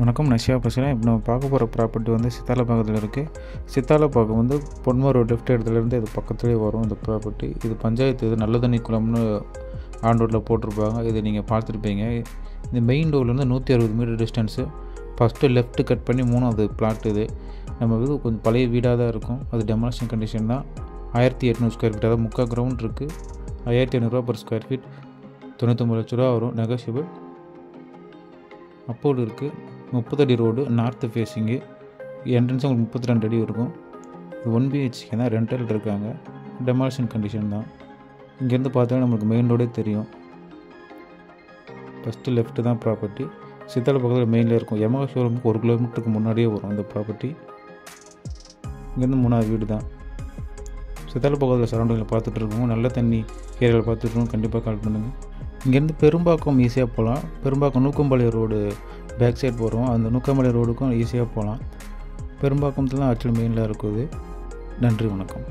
வணக்கம் நஷியா சிவா பேசுகிறேன் இப்போ நம்ம பார்க்க போகிற ப்ராப்பர்ட்டி வந்து சித்தாலப்பாக்கத்தில் இருக்குது சித்தாலப்பாக்கம் வந்து பொன்மர் லெஃப்ட் இடத்துலேருந்து இது பக்கத்துலேயே வரும் இந்த ப்ராப்பர்ட்டி இது பஞ்சாயத்து இது நல்ல தண்ணி குளம்னு ஆன் ரோட்டில் போட்டிருப்பாங்க. இதை நீங்கள் பார்த்துருப்பீங்க. இந்த மெயின் ரோட்லேருந்து நூற்றி அறுபது metre distance first left cut பண்ணி மூணாவது பிளாட் இது. நம்ம வீடு கொஞ்சம் பழைய வீடாக தான் இருக்கும். அது டெமாலேஷன் கண்டிஷன் தான். ஆயிரத்தி எட்நூறு ஸ்கொயர் ஃபீட் அதாவது முக்கால் கிரவுண்ட் இருக்குது ஆயிரத்தி ஐநூறுரூவா பர் ஸ்கொயர் ஃபீட் தொண்ணூற்றொம்பது லட்ச ரூபா வரும் நெகோஷியபிள் அப்போது இருக்குது முப்பது அடி ரோடு நார்த்து ஃபேஸிங்கு என்ட்ரன்ஸ் உங்களுக்கு முப்பத்தி ரெண்டு அடி இருக்கும். இது ஒன் பிஹெச்கே தான் ரெண்டல் இருக்காங்க. டெமாலிஷன் கண்டிஷன் தான். இங்கேருந்து பார்த்தாலே நம்மளுக்கு மெயின் ரோடே தெரியும். ஃபஸ்ட்டு லெஃப்ட்டு தான் ப்ராப்பர்ட்டி சித்தால பக்கத்தில் மெயினில் இருக்கும். யமகா ஷோரூமுக்கு ஒரு கிலோமீட்டருக்கு முன்னாடியே வரும் இந்த ப்ராப்பர்ட்டி இங்கேருந்து மூணாவது வீடு தான். சித்தால பக்கத்தில் சரௌண்டிங்கில் பார்த்துட்டு இருக்கோம். நல்ல தண்ணி ஏரியாவில் பார்த்துட்டு இருக்கோம். கண்டிப்பாக கால் பண்ணுங்கள் இங்கேருந்து பெரும்பாக்கம் ஈஸியாக போகலாம். Perumbakkam Nookampalayam road back side போகிறோம் அந்த நூக்கம்பாளையம் ரோடுக்கும் ஈஸியாக போகலாம். பெரும்பாக்கத்தில் தான் ஆக்சுவலி மெயினில் இருக்குது. நன்றி வணக்கம்.